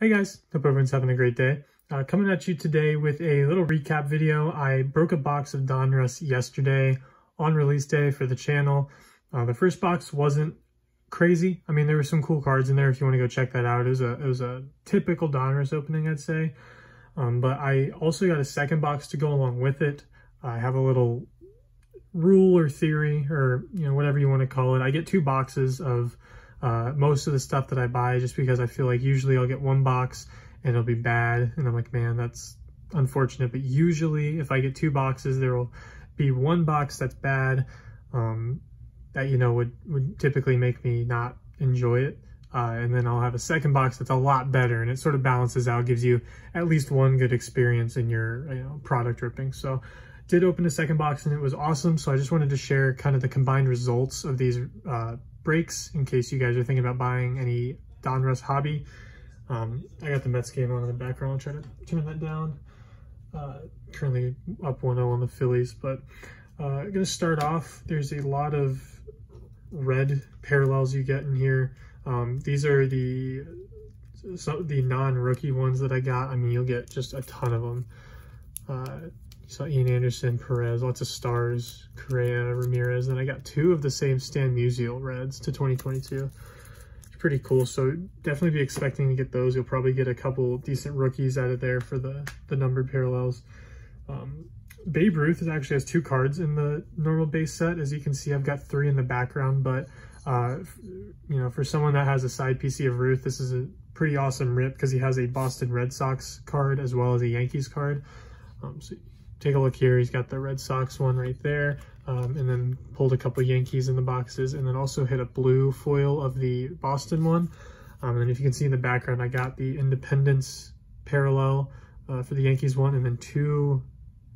Hey guys, hope everyone's having a great day. Uh, coming at you today with a little recap video. I broke a box of Donruss yesterday on release day for the channel. Uh, the first box wasn't crazy. I mean, there were some cool cards in there if you want to go check that out. It was a, it was a typical Donruss opening, I'd say. Um, but I also got a second box to go along with it. I have a little rule or theory or, you know, whatever you want to call it. I get two boxes of uh, most of the stuff that I buy just because I feel like usually I'll get one box and it'll be bad. And I'm like, man, that's unfortunate. But usually if I get two boxes, there will be one box that's bad um, that, you know, would, would typically make me not enjoy it. Uh, and then I'll have a second box that's a lot better and it sort of balances out, gives you at least one good experience in your you know, product ripping. So did open a second box and it was awesome. So I just wanted to share kind of the combined results of these uh, breaks in case you guys are thinking about buying any Donruss hobby. Um, I got the Mets game on in the background. I'll try to turn that down. Uh, currently up 1-0 on the Phillies, but uh, I'm going to start off. There's a lot of red parallels you get in here. Um, these are the so the non-rookie ones that I got. I mean, you'll get just a ton of them. Uh, saw Ian Anderson, Perez, lots of stars, Correa, Ramirez, and I got two of the same Stan Musial Reds to 2022. It's pretty cool, so definitely be expecting to get those. You'll probably get a couple decent rookies out of there for the, the numbered parallels. Um, Babe Ruth actually has two cards in the normal base set. As you can see, I've got three in the background, but uh, you know, for someone that has a side PC of Ruth, this is a pretty awesome rip because he has a Boston Red Sox card as well as a Yankees card. Um, so take a look here. He's got the Red Sox one right there. Um, and then pulled a couple Yankees in the boxes and then also hit a blue foil of the Boston one. Um, and if you can see in the background, I got the Independence parallel uh, for the Yankees one and then two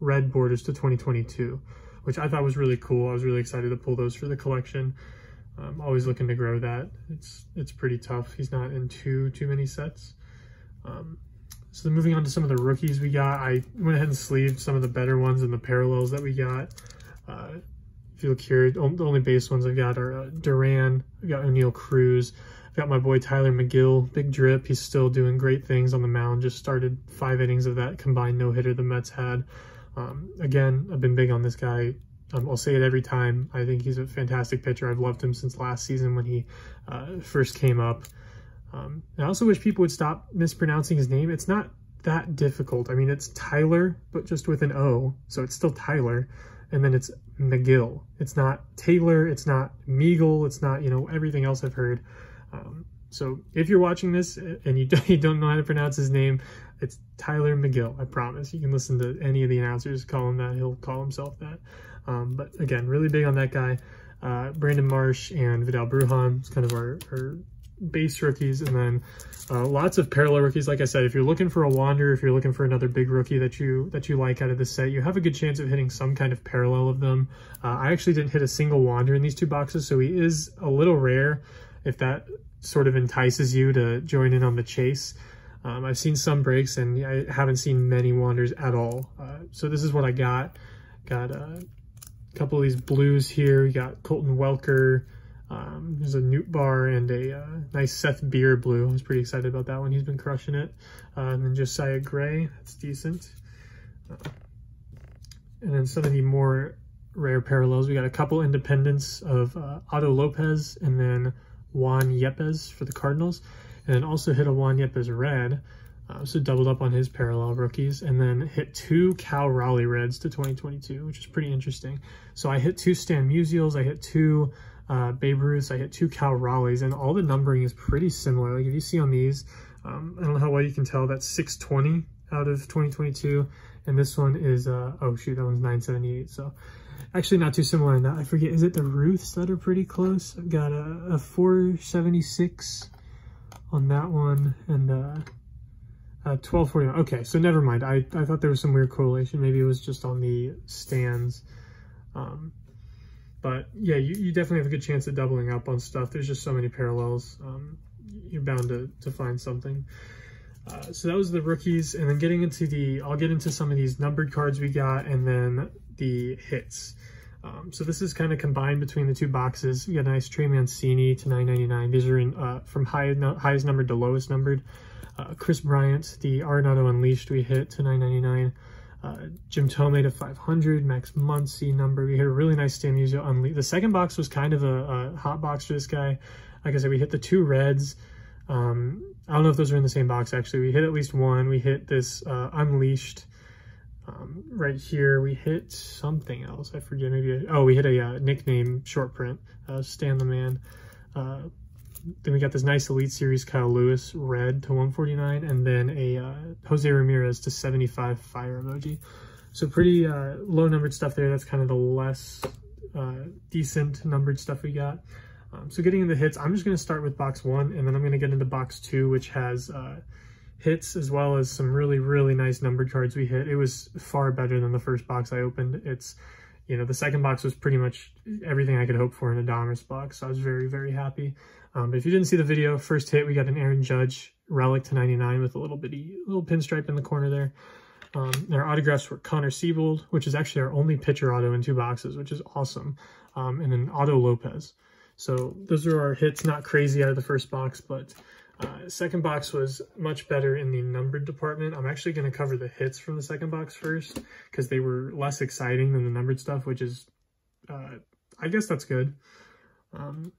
red borders to 2022, which I thought was really cool. I was really excited to pull those for the collection. I'm always looking to grow that. It's it's pretty tough. He's not in too too many sets. Um, so moving on to some of the rookies we got, I went ahead and sleeved some of the better ones and the parallels that we got. Uh, if you look here, the only base ones I've got are uh, Duran, I got Oneil Cruz, I've got my boy Tylor Megill, big drip. He's still doing great things on the mound. Just started five innings of that combined no-hitter the Mets had. Um, again, I've been big on this guy. Um, I'll say it every time. I think he's a fantastic pitcher. I've loved him since last season when he uh, first came up. Um, I also wish people would stop mispronouncing his name. It's not that difficult. I mean, it's Tyler, but just with an O, so it's still Tyler. And then it's Megill. It's not Taylor, it's not Meagle, it's not, you know, everything else I've heard. Um, so if you're watching this and you don't, you don't know how to pronounce his name, it's Tylor Megill, I promise. You can listen to any of the announcers call him that. He'll call himself that. Um, but again, really big on that guy. Uh, Brandon Marsh and Vidal Bruján is kind of our, our base rookies, and then uh, lots of parallel rookies. Like I said, if you're looking for a Wander, if you're looking for another big rookie that you that you like out of the set, you have a good chance of hitting some kind of parallel of them. Uh, I actually didn't hit a single Wander in these two boxes, so he is a little rare if that sort of entices you to join in on the chase. Um, I've seen some breaks, and I haven't seen many Wanders at all. Uh, so this is what I got. Got a couple of these blues here. We got Colton Welker, um, there's a Nootbaar and a uh, nice Seth Beer blue. I was pretty excited about that one. He's been crushing it. Uh, and then Josiah Gray, that's decent. Uh, and then some of the more rare parallels. We got a couple independents of uh, Otto Lopez and then Juan Yepez for the Cardinals. And then also hit a Juan Yepez red. Uh, so doubled up on his parallel rookies and then hit two Cal Raleigh Reds to 2022, which is pretty interesting. So I hit two Stan Musials, I hit two uh, Babe Ruth, I hit two Cal Raleighs, and all the numbering is pretty similar. Like if you see on these, um, I don't know how well you can tell, that's 620 out of 2022, and this one is, uh, oh shoot, that one's 978, so actually not too similar in that. I forget, is it the Ruths that are pretty close? I've got a, a 476 on that one, and uh, uh, 1241. Okay, so never mind. I, I thought there was some weird correlation. Maybe it was just on the stands. Um, but yeah, you, you definitely have a good chance at doubling up on stuff. There's just so many parallels. Um, you're bound to, to find something. Uh, so that was the rookies. And then getting into the, I'll get into some of these numbered cards we got and then the hits. Um, so this is kind of combined between the two boxes. You got a nice Trey Mancini to 9.99. These are in uh, from high, no, highest numbered to lowest numbered. Uh, Kris Bryant, the Arenado Unleashed, we hit to 9.99. Uh, Jim Thome to 500, Max Muncy number. We hit a really nice Stan Musial Unleashed. The second box was kind of a, a, hot box for this guy. Like I said, we hit the two reds. Um, I don't know if those are in the same box, actually. We hit at least one. We hit this uh, Unleashed um, right here, we hit something else. I forget, maybe, a, oh, we hit a uh, nickname short print, uh, Stan the Man. Uh, then we got this nice Elite Series Kyle Lewis red to 149, and then a uh, Jose Ramirez to 75 fire emoji. So pretty uh, low numbered stuff there. That's kind of the less uh, decent numbered stuff we got. Um, so getting into the hits, I'm just going to start with box one, and then I'm going to get into box two, which has hits as well as some really, really nice numbered cards we hit. It was far better than the first box I opened. It's, you know, the second box was pretty much everything I could hope for in a Donruss box. So I was very, very happy. Um, but if you didn't see the video, first hit, we got an Aaron Judge relic to 99 with a little bitty, little pinstripe in the corner there. Um, our autographs were Connor Seabold, which is actually our only pitcher auto in two boxes, which is awesome. Um, and then Otto Lopez. So those are our hits, not crazy out of the first box, but uh, second box was much better in the numbered department. I'm actually going to cover the hits from the second box first because they were less exciting than the numbered stuff, which is, uh, I guess that's good. Um,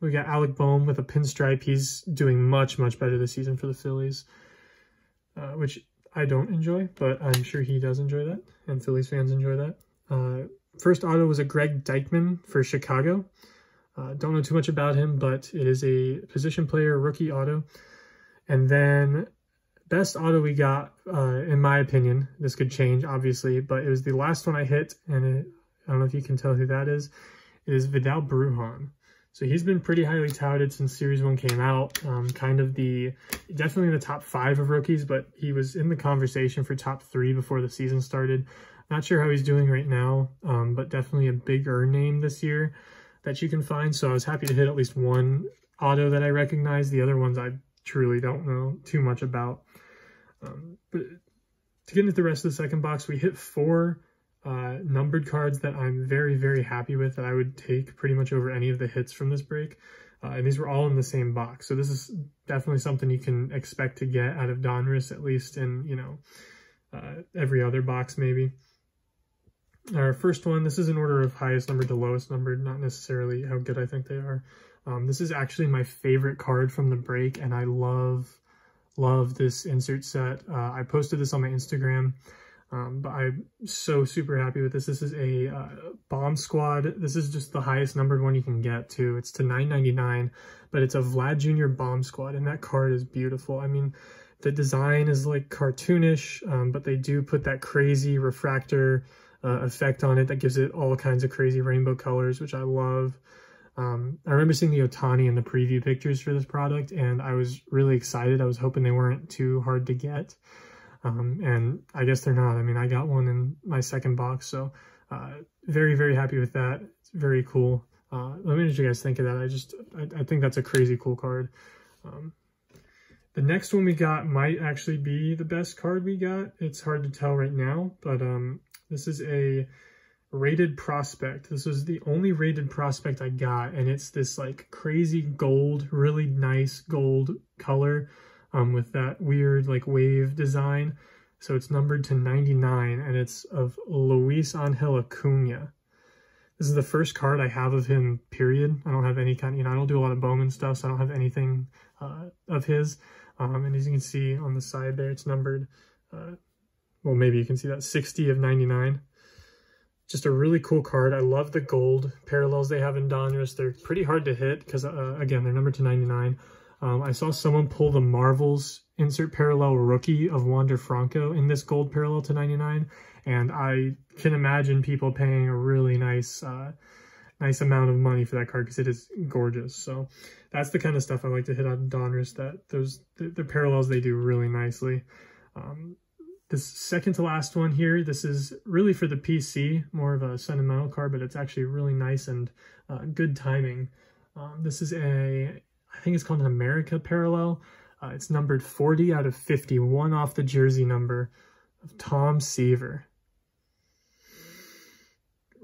we got Alec Bohm with a pinstripe. He's doing much, much better this season for the Phillies, uh, which I don't enjoy, but I'm sure he does enjoy that, and Phillies fans enjoy that. Uh, first auto was a Greg Deichmann for Chicago. Uh, don't know too much about him, but it is a position player, rookie auto. And then best auto we got, uh, in my opinion, this could change, obviously, but it was the last one I hit, and it, I don't know if you can tell who that is. It is Vidal Bruján. So he's been pretty highly touted since Series 1 came out. Um, kind of the, definitely the top five of rookies, but he was in the conversation for top three before the season started. Not sure how he's doing right now, um, but definitely a bigger name this year that you can find. So I was happy to hit at least one auto that I recognize. The other ones I truly don't know too much about. Um, but to get into the rest of the second box, we hit four uh, numbered cards that I'm very, very happy with that I would take pretty much over any of the hits from this break. Uh, and these were all in the same box. So this is definitely something you can expect to get out of Donruss, at least in, you know, uh, every other box maybe. Our first one, this is in order of highest number to lowest number, not necessarily how good I think they are. Um, this is actually my favorite card from the break, and I love, love this insert set. Uh, I posted this on my Instagram, um, but I'm so super happy with this. This is a uh, Bomb Squad. This is just the highest numbered one you can get, too. It's to 9.99, but it's a Vlad Jr. Bomb Squad, and that card is beautiful. I mean, the design is like cartoonish, um, but they do put that crazy refractor uh, effect on it that gives it all kinds of crazy rainbow colors, which I love. Um, I remember seeing the Ohtani in the preview pictures for this product, and I was really excited. I was hoping they weren't too hard to get, um, and I guess they're not. I mean, I got one in my second box, so uh, very, very happy with that. It's very cool. Uh, let me know what you guys think of that. I just, I, I think that's a crazy cool card. Um, the next one we got might actually be the best card we got. It's hard to tell right now, but um, this is a rated prospect. This was the only rated prospect I got, and it's this like crazy gold, really nice gold color um, with that weird like wave design. So it's numbered to 99, and it's of Luisangel Acuna. This is the first card I have of him, period. I don't have any kind, you know, I don't do a lot of Bowman stuff, so I don't have anything uh, of his. Um, and as you can see on the side there, it's numbered uh, well, maybe you can see that 60 of 99. Just a really cool card. I love the gold parallels they have in Donruss. They're pretty hard to hit because, uh, again, they're numbered to 99. Um, I saw someone pull the Marvels insert parallel rookie of Wander Franco in this gold parallel to 99, and I can imagine people paying a really nice uh, nice amount of money for that card because it is gorgeous. So that's the kind of stuff I like to hit on Donruss, that those the, the parallels they do really nicely. Um, this second to last one here, this is really for the PC, more of a sentimental card, but it's actually really nice and uh, good timing. Um, this is a, I think it's called an America parallel. Uh, it's numbered 40 out of 51 off the jersey number of Tom Seaver.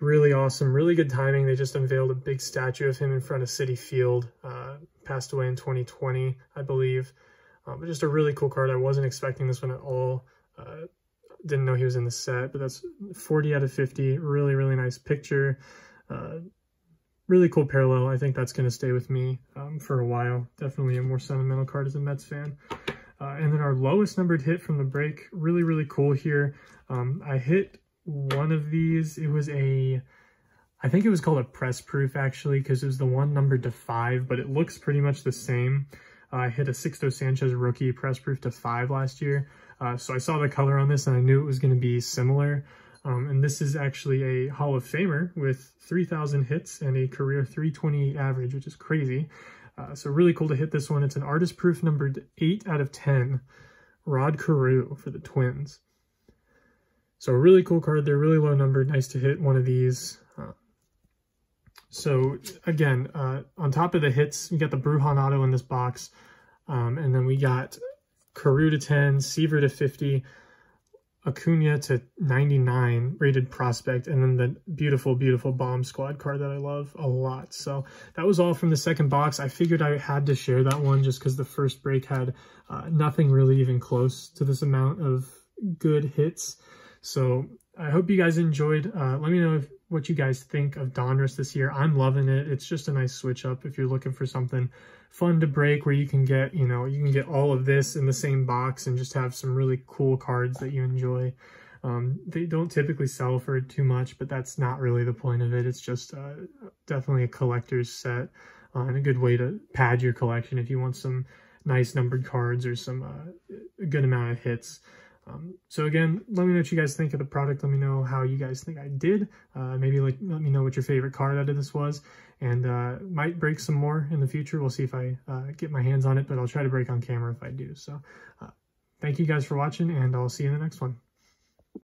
really awesome, really good timing. They just unveiled a big statue of him in front of Citi Field. Uh, passed away in 2020, I believe. Um, but just a really cool card. I wasn't expecting this one at all. Uh, didn't know he was in the set, but that's 40 out of 50. Really, really nice picture. Really cool parallel. I think that's going to stay with me um, for a while. Definitely a more sentimental card as a Mets fan. Uh, and then our lowest numbered hit from the break, really, really cool here. Um, I hit one of these. It was a, I think it was called a press proof actually, because it was the one numbered to five, but it looks pretty much the same. Uh, I hit a Sixto Sanchez rookie press proof to five last year. Uh, so I saw the color on this and I knew it was going to be similar. Um, and this is actually a Hall of Famer with 3,000 hits and a career 328 average, which is crazy. Uh, so really cool to hit this one. It's an artist proof numbered 8 out of 10. Rod Carew for the Twins. So a really cool card. They're really low numbered. Nice to hit one of these. Uh, so again, uh, on top of the hits, you got the Bruján auto in this box. Um, and then we got Carew to 10, Seaver to 50, Acuna to 99 rated prospect, and then the beautiful, beautiful bomb squad card that I love a lot. So that was all from the second box. I figured I had to share that one just because the first break had uh, nothing really even close to this amount of good hits. So I hope you guys enjoyed. Uh, let me know if, what you guys think of Donruss this year. I'm loving it. It's just a nice switch up if you're looking for something fun to break where you can get, you know, you can get all of this in the same box and just have some really cool cards that you enjoy. Um, they don't typically sell for too much, but that's not really the point of it. It's just uh, definitely a collector's set uh, and a good way to pad your collection if you want some nice numbered cards or some uh, good amount of hits. Um, so again, let me know what you guys think of the product. Let me know how you guys think I did. Uh, maybe like let me know what your favorite card out of this was. And uh, might break some more in the future. We'll see if I uh, get my hands on it, but I'll try to break on camera if I do. So uh, thank you guys for watching, and I'll see you in the next one.